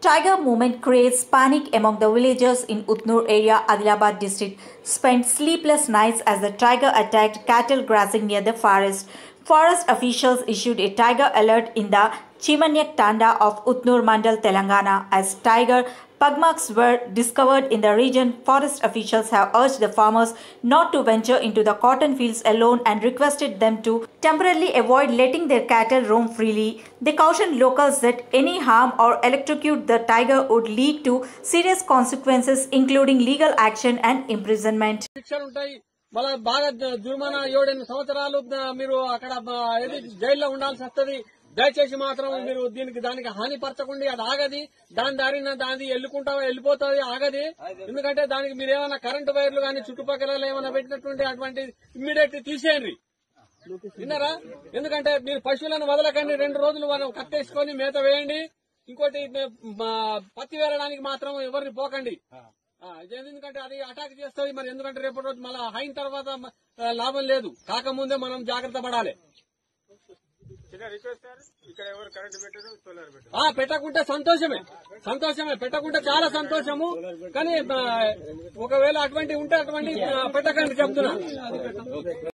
Tiger movement creates panic among the villagers in Utnur area, Adilabad district. Spent sleepless nights as the tiger attacked cattle grazing near the forest. Forest officials issued a tiger alert in the Chimanyak Tanda of Utnur Mandal, Telangana. As tiger pugmarks were discovered in the region, forest officials have urged the farmers not to venture into the cotton fields alone and requested them to temporarily avoid letting their cattle roam freely. They cautioned locals that any harm or electrocute the tiger would lead to serious consequences, including legal action and imprisonment. మళ్ళా బాగా జ- జుర్మానా ఏడెనిమిది సంవత్సరాలు మీరు అక్కడ ఏది జైల్లో ఉండాల్సి వస్తుంది. దయచేసి మాత్రం మీరు దీనికి దానికి హాని పరచకండి అది ఆగది. దాని దారిన దాని వెళ్ళుకుంటా వెళ్ళిపోతుంది ఆగది. ఎందుకంటే దానికి మీరు ఏమైనా కరెంటు వైర్లు కానీ చుట్టుపక్కల ఏమైనా పెట్టినటువంటి అటువంటి ఇమ్మీడియట్ తీసేయండి. విన్నారా? ఎందుకంటే మీరు పశువులను వదలకండి రెండు రోజులు మనం కట్టేసుకొని మేత వేయండి. ఇంకోటి పత్తి వేరడానికి మాత్రం ఎవరిని పోకండి. ఎందుకంటే అది అటాక్ చేస్తుంది. మరి ఎందుకంటే రేపటి రోజు మళ్ళీ అయిన తర్వాత లాభం లేదు. కాకముందే మనం జాగ్రత్త పడాలి. పెట్టకుంటే సంతోషమే. సంతోషమే. పెట్టకుంటే చాలా సంతోషము. కానీ ఒకవేళ అటువంటి ఉంటే అటువంటి పెట్టకండి చెప్తున్నా.